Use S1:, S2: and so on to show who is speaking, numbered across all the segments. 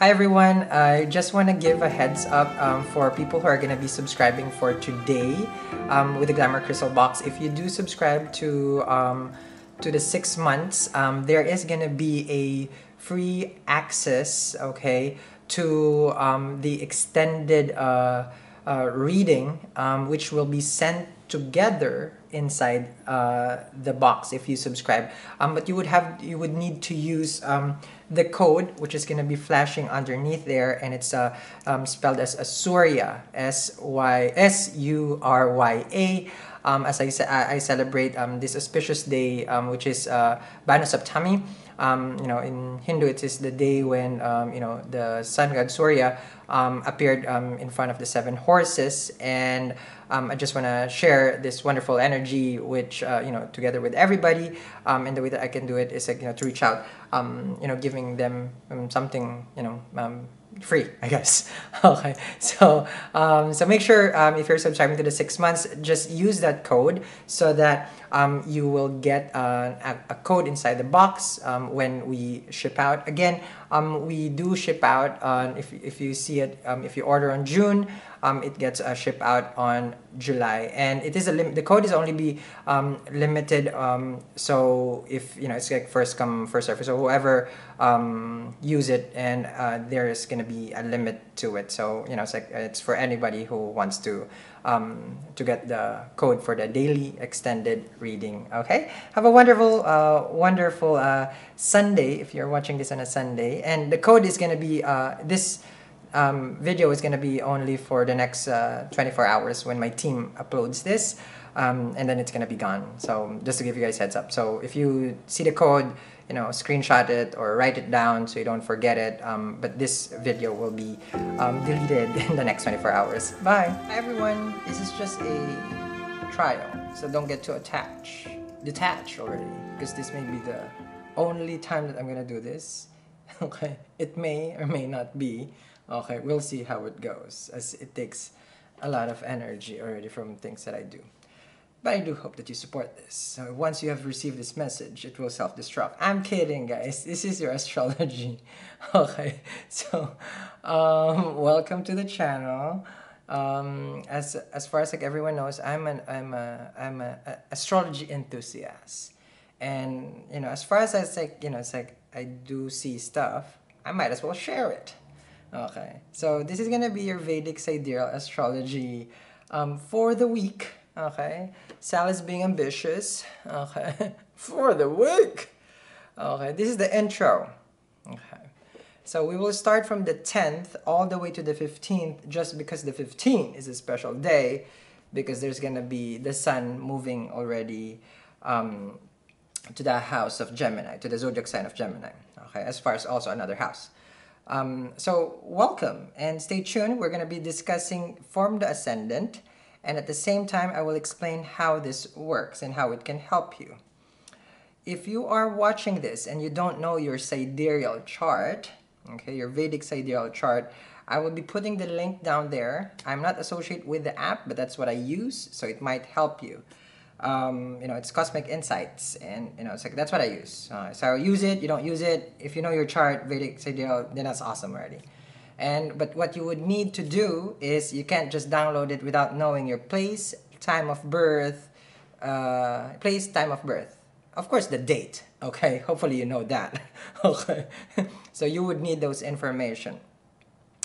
S1: Hi everyone, I just want to give a heads up um, for people who are going to be subscribing for today um, with the Glamor Crystal Box. If you do subscribe to um, to the six months, um, there is going to be a free access, okay, to um, the extended uh, uh, reading, um, which will be sent together inside uh, the box if you subscribe. Um, but you would have you would need to use um, the code which is going to be flashing underneath there, and it's uh, um, spelled as Surya S Y S U R Y A. Um, as I, I celebrate um, this auspicious day, um, which is uh, Bhanu Saptami. Um, you know, in Hindu, it is the day when um, you know the sun god Surya appeared in front of the seven horses, and I just want to share this wonderful energy, which uh, you know, together with everybody, and the way that I can do it is like you know to reach out, you know, giving them something, you know, free, I guess. okay, so um, so make sure um, if you're subscribing to the six months, just use that code so that um, you will get uh, a, a, code inside the box um, when we ship out. Again, um, we do ship out on if if you see it um, if you order on June um, it gets a ship out on July, and it is a lim- the code is only be um, limited. Um, so if you know it's like first come first serve. So whoever um, use it, and uh, there is gonna be a limit to it. So you know it's like it's for anybody who wants to um, to get the code for the daily extended reading. Okay, have a wonderful, uh, wonderful uh, Sunday if you're watching this on a Sunday, and the code is gonna be uh, this um, video is going to be only for the next uh, 24 hours when my team uploads this um, and then it's to be gone. So just to give you guys heads up. So if you see the code you know screenshot it or write it down so you don't forget it um, but this video will be um, deleted in the next 24 hours. Bye. Hi everyone. This is just a trial so don't get too attached detached already because this may be the only time that I'm gonna do this. Okay? It may or may not be. Okay, we'll see how it goes as it takes a lot of energy already from things that I do. But I do hope that you support this. So once you have received this message, it will self-destruct. I'm kidding, guys. This is your astrology. Okay, so um, welcome to the channel. Um, as as far as like everyone knows, I'm an I'm a I'm a, a astrology enthusiast, and you know as far as I like you know it's like I do see stuff, I might as well share it. Okay, so this is gonna be your Vedic sidereal astrology um, for the week. Okay, Sally's being ambitious. Okay, for the week. Okay, this is the intro. Okay, so we will start from the 10th all the way to the 15th, just because the 15th is a special day, because there's gonna be the sun moving already um, to the house of Gemini, to the zodiac sign of Gemini. Okay, as far as also another house. Um, so welcome and stay tuned. We're to be discussing form the ascendant and at the same time I will explain how this works and how it can help you. If you are watching this and you don't know your sidereal chart, okay, your Vedic sidereal chart, I will be putting the link down there. I'm not associated with the app, but that's what I use, so it might help you um, you know, it's Cosmic Insights, and you know, it's like that's what I use. Uh, so use it. You don't use it. If you know your chart, Vedic Sidereal, then that's awesome already. And but what you would need to do is you can't just download it without knowing your place, time of birth, uh, place, time of birth. Of course, the date. Okay, hopefully you know that. okay, so you would need those information.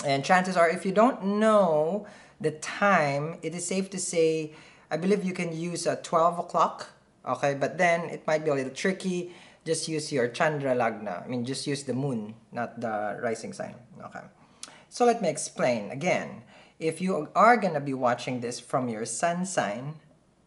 S1: And chances are, if you don't know the time, it is safe to say I believe you can use a 12 o'clock, okay, but then it might be a little tricky. Just use your Chandra Lagna. I mean, just use the moon, not the rising sign, okay. So let me explain again. If you are gonna be watching this from your sun sign,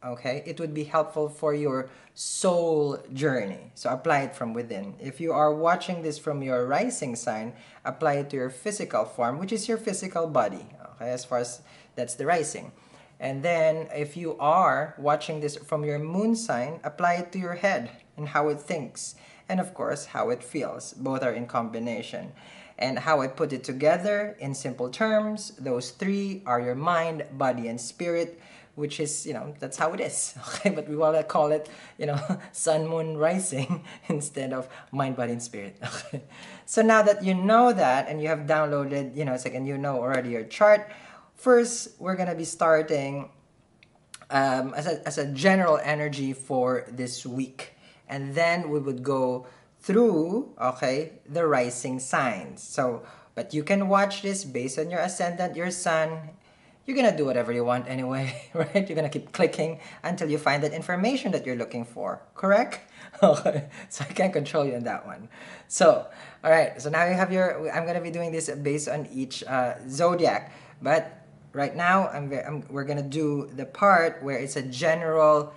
S1: okay, it would be helpful for your soul journey. So apply it from within. If you are watching this from your rising sign, apply it to your physical form, which is your physical body, okay, as far as that's the rising. And then if you are watching this from your moon sign, apply it to your head and how it thinks. And of course, how it feels. Both are in combination. And how I put it together in simple terms, those three are your mind, body, and spirit, which is you know that's how it is okay? But we want to call it you know sun moon rising instead of mind body and spirit okay? So now that you know that and you have downloaded you know second you know already your chart first we're gonna be starting um, as, a, as a general energy for this week. And then we would go through okay the rising signs so but you can watch this based on your ascendant your sun you're gonna do whatever you want anyway, right? You're gonna keep clicking until you find that information that you're looking for, correct? Okay, so I can't control you on that one. So, all right, so now you have your, I'm gonna be doing this based on each uh, zodiac, but right now I'm, I'm, we're gonna do the part where it's a general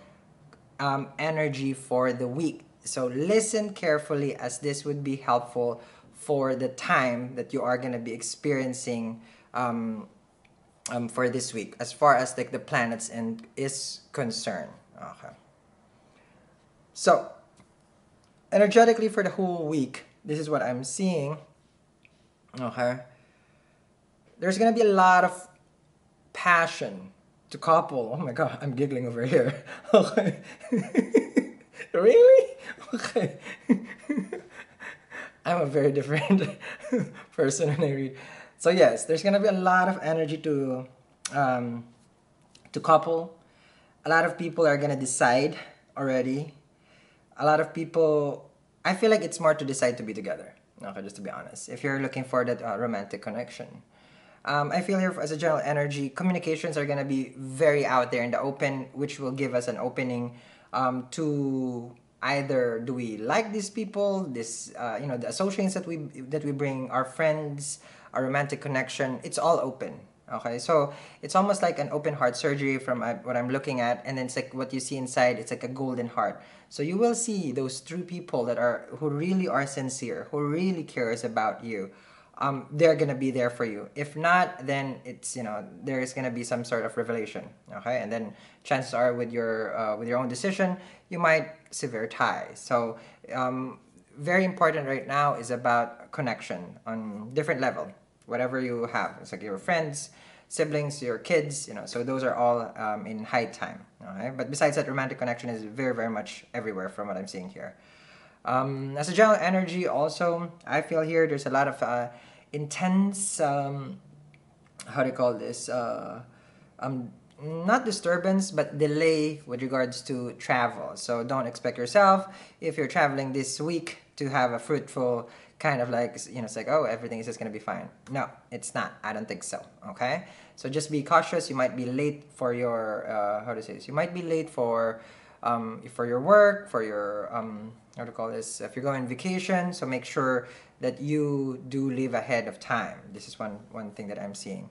S1: um, energy for the week. So listen carefully as this would be helpful for the time that you are gonna be experiencing um, um, for this week as far as like the planets and is concerned. Okay. So energetically for the whole week, this is what I'm seeing. Okay. There's gonna be a lot of passion to couple. Oh my god, I'm giggling over here. Okay. really? Okay. I'm a very different person when I read. So yes, there's gonna be a lot of energy to um, to couple. A lot of people are gonna decide already. A lot of people, I feel like it's more to decide to be together. Okay, just to be honest. If you're looking for that uh, romantic connection, um, I feel here as a general energy, communications are gonna be very out there in the open, which will give us an opening um, to either do we like these people, this uh, you know the associations that we that we bring, our friends, our romantic connection, it's all open. Okay, so it's almost like an open heart surgery from uh, what I'm looking at, and then it's like what you see inside. It's like a golden heart. So you will see those true people that are who really are sincere, who really cares about you. Um, they're gonna be there for you. If not, then it's you know there is gonna be some sort of revelation. Okay, and then chances are with your uh, with your own decision, you might sever ties. So um, very important right now is about connection on different level whatever you have. It's like your friends, siblings, your kids, you know, so those are all um, in high time. Okay? But besides that, romantic connection is very, very much everywhere from what I'm seeing here. Um, as a general energy, also, I feel here there's a lot of uh, intense, um, how do you call this? Uh, um, not disturbance, but delay with regards to travel. So don't expect yourself, if you're traveling this week, to have a fruitful kind of like you know it's like oh everything is just gonna be fine no it's not i don't think so okay so just be cautious you might be late for your uh, how to say this you might be late for um, for your work for your um, how to call this? If you're going on vacation so make sure that you do leave ahead of time. This is one one thing that i'm seeing.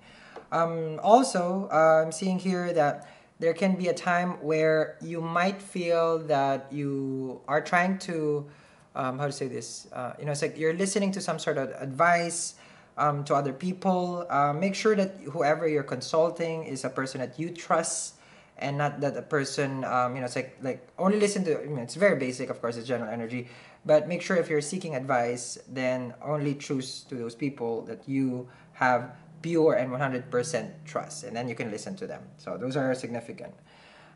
S1: Um, also uh, i'm seeing here that there can be a time where you might feel that you are trying to um, how to say this? Uh, you know it's like you're listening to some sort of advice um, to other people. Uh, make sure that whoever you're consulting is a person that you trust and not that a person um, you know it's like like only listen to I mean, it's very basic of course it's general energy but make sure if you're seeking advice then only choose to those people that you have pure and 100% trust and then you can listen to them. So those are significant.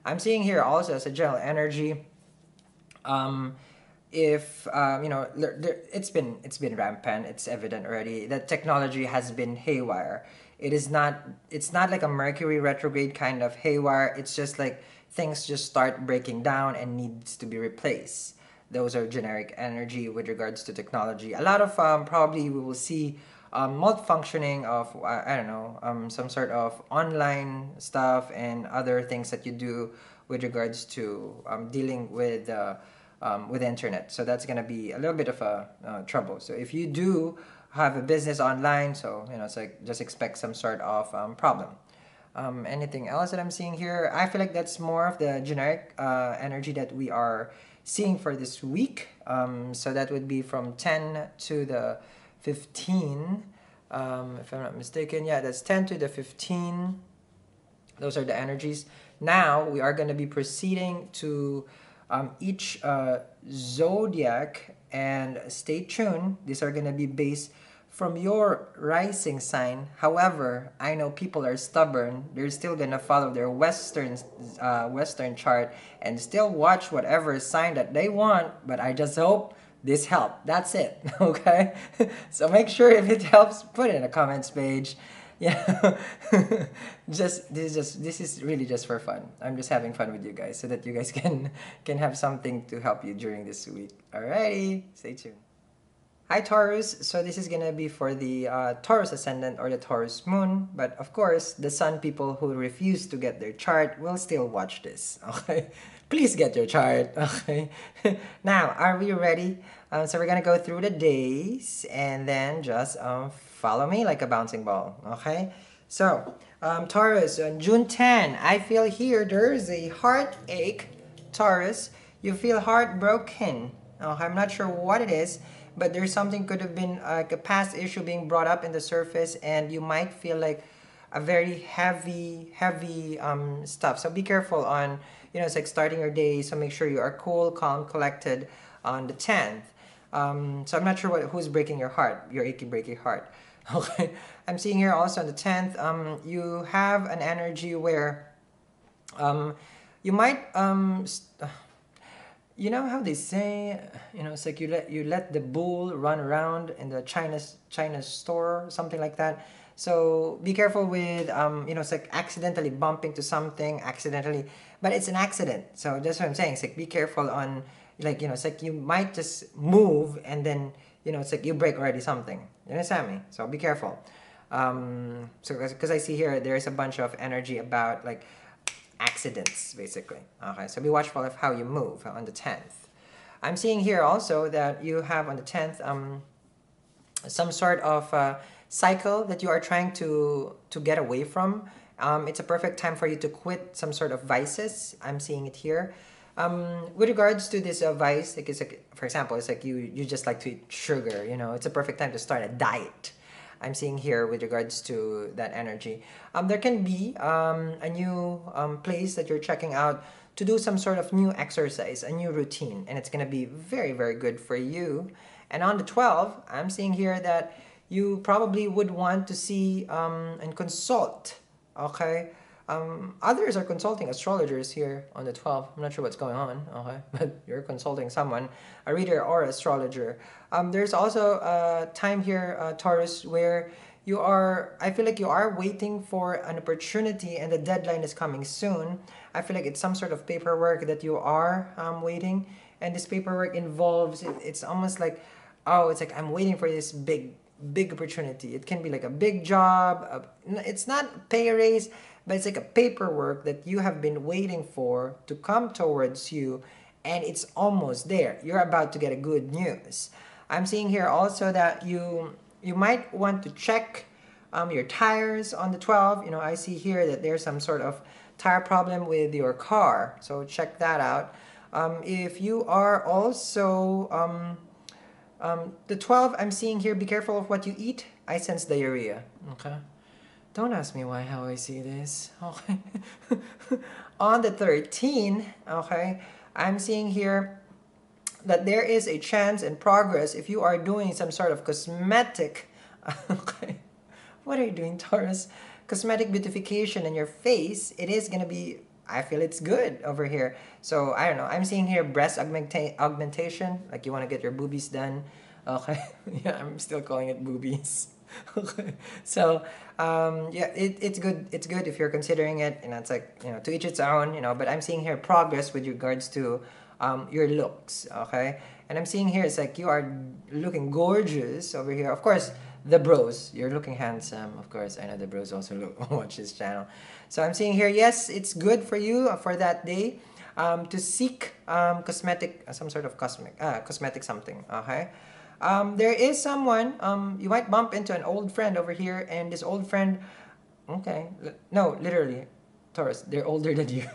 S1: I'm seeing here also as a general energy um, if um, you know it's been it's been rampant it's evident already that technology has been haywire it is not it's not like a mercury retrograde kind of haywire it's just like things just start breaking down and needs to be replaced those are generic energy with regards to technology a lot of um, probably we will see um, malfunctioning of I, don't know um, some sort of online stuff and other things that you do with regards to um, dealing with uh, um, with internet. So that's going to be a little bit of a uh, trouble. So if you do have a business online, so you know, it's like just expect some sort of um, problem. Um, anything else that I'm seeing here? I feel like that's more of the generic uh, energy that we are seeing for this week. Um, so that would be from 10 to the 15. Um, if I'm not mistaken, yeah, that's 10 to the 15. Those are the energies. Now we are going to be proceeding to um, each uh, zodiac and stay tuned. These are going to be based from your rising sign. However, I know people are stubborn. They're still gonna follow their Western uh, Western chart and still watch whatever sign that they want. But I just hope this helped. That's it. Okay. so make sure if it helps, put it in the comments page. Yeah. just this is just this is really just for fun. I'm just having fun with you guys so that you guys can can have something to help you during this week. Alrighty, stay tuned. Hi Taurus, so this is gonna be for the uh, Taurus ascendant or the Taurus moon, but of course the sun people who refuse to get their chart will still watch this, okay? Please get your chart, okay? now, are we ready? Um, so we're gonna go through the days and then just um, follow me like a bouncing ball, okay? So, um, Taurus, on June 10, I feel here there's a heartache, Taurus. You feel heartbroken. Okay, I'm not sure what it is but there's something could have been like a past issue being brought up in the surface and you might feel like a very heavy heavy um, stuff. So be careful on you know it's like starting your day so make sure you are cool calm collected on the 10th um, so i'm not sure what who's breaking your heart your achy breaky heart. Okay. I'm seeing here also on the 10th um, you have an energy where um, you might um, you know how they say you know it's like you let you let the bull run around in the china china store something like that. So be careful with um, you know it's like accidentally bumping to something accidentally but it's an accident. So that's what i'm saying. It's like be careful on like you know it's like you might just move and then you know it's like you break already something. You understand me? So be careful. Um, so because i see here there's a bunch of energy about like accidents, basically. Okay, so be watchful of how you move on the 10th. I'm seeing here also that you have on the 10th um, some sort of uh, cycle that you are trying to, to get away from. Um, it's a perfect time for you to quit some sort of vices. I'm seeing it here. Um, with regards to this uh, vice, like it's like, for example, it's like you, you just like to eat sugar, you know, it's a perfect time to start a diet. I'm seeing here with regards to that energy. Um, there can be um, a new um, place that you're checking out to do some sort of new exercise, a new routine, and it's going to be very, very good for you. And on the 12, I'm seeing here that you probably would want to see um, and consult, okay? Um, others are consulting astrologers here on the 12th. I'm not sure what's going on, okay? But you're consulting someone, a reader or astrologer. Um, there's also a time here, uh, Taurus, where you are, I feel like you are waiting for an opportunity and the deadline is coming soon. I feel like it's some sort of paperwork that you are um, waiting. And this paperwork involves, it, it's almost like, oh, it's like I'm waiting for this big, big opportunity. It can be like a big job. A, it's not pay raise but it's like a paperwork that you have been waiting for to come towards you and it's almost there. You're about to get a good news. I'm seeing here also that you you might want to check um, your tires on the 12 you know i see here that there's some sort of tire problem with your car so check that out. Um, if you are also um, um the 12 i'm seeing here be careful of what you eat. I sense diarrhea. Okay don't ask me why, how I see this. Okay. On the 13, okay, I'm seeing here that there is a chance and progress if you are doing some sort of cosmetic, okay, what are you doing, Taurus? Cosmetic beautification in your face, it is going to be, I feel it's good over here. So, I don't know, I'm seeing here breast augmenta augmentation, like you want to get your boobies done. Okay, yeah, I'm still calling it boobies. so um, yeah, it, it's good. It's good if you're considering it, and it's like you know to each its own. You know, but I'm seeing here progress with regards to um, your looks. Okay, and I'm seeing here it's like you are looking gorgeous over here. Of course, the bros, you're looking handsome. Of course, I know the bros also look, watch this channel. So I'm seeing here, yes, it's good for you uh, for that day. Um, to seek um, cosmetic, uh, some sort of cosmetic, uh, cosmetic something, okay? Um, there is someone, um, you might bump into an old friend over here, and this old friend, okay, no, literally, Taurus, they're older than you.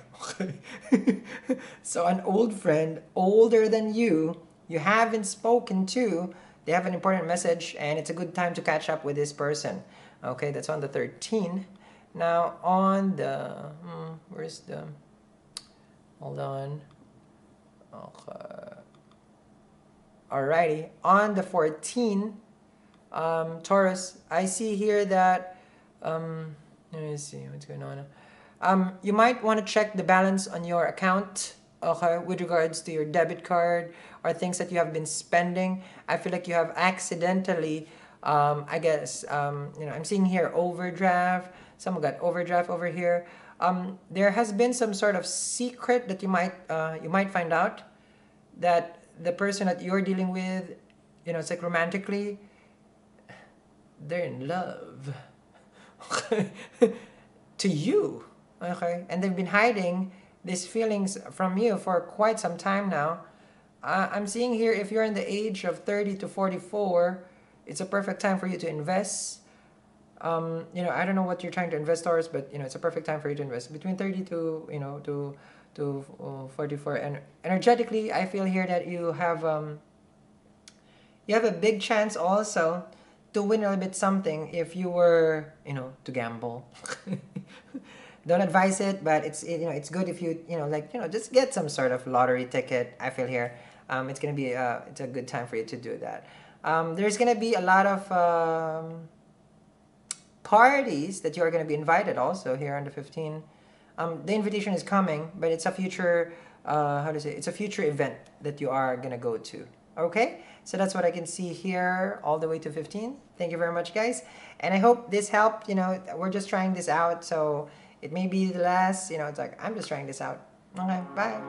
S1: so an old friend, older than you, you haven't spoken to, they have an important message, and it's a good time to catch up with this person. Okay, that's on the 13. Now on the, hmm, where's the, hold on. Okay. Alrighty, on the 14, um, Taurus, I see here that, um, let me see what's going on. Um, you might want to check the balance on your account okay, with regards to your debit card or things that you have been spending. I feel like you have accidentally, um, I guess, um, you know, I'm seeing here overdraft. Someone got overdraft over here. Um, there has been some sort of secret that you might uh, you might find out that the person that you're dealing with, you know, it's like romantically, they're in love to you, okay, and they've been hiding these feelings from you for quite some time now. Uh, I'm seeing here if you're in the age of 30 to 44, it's a perfect time for you to invest. Um, you know, I don't know what you're trying to invest towards, but you know, it's a perfect time for you to invest between 30 to you know to to uh, 44. And energetically, I feel here that you have um, you have a big chance also to win a little bit something if you were you know to gamble. don't advise it but it's you know it's good if you you know like you know just get some sort of lottery ticket i feel here um, it's gonna be a, it's a good time for you to do that um, there's gonna be a lot of um, parties that you are gonna be invited also here on the 15 um, the invitation is coming but it's a future uh, how to say it's a future event that you are gonna go to okay so that's what i can see here all the way to 15 thank you very much guys and i hope this helped you know we're just trying this out so it may be the last, you know, it's like, I'm just trying this out. Okay, bye.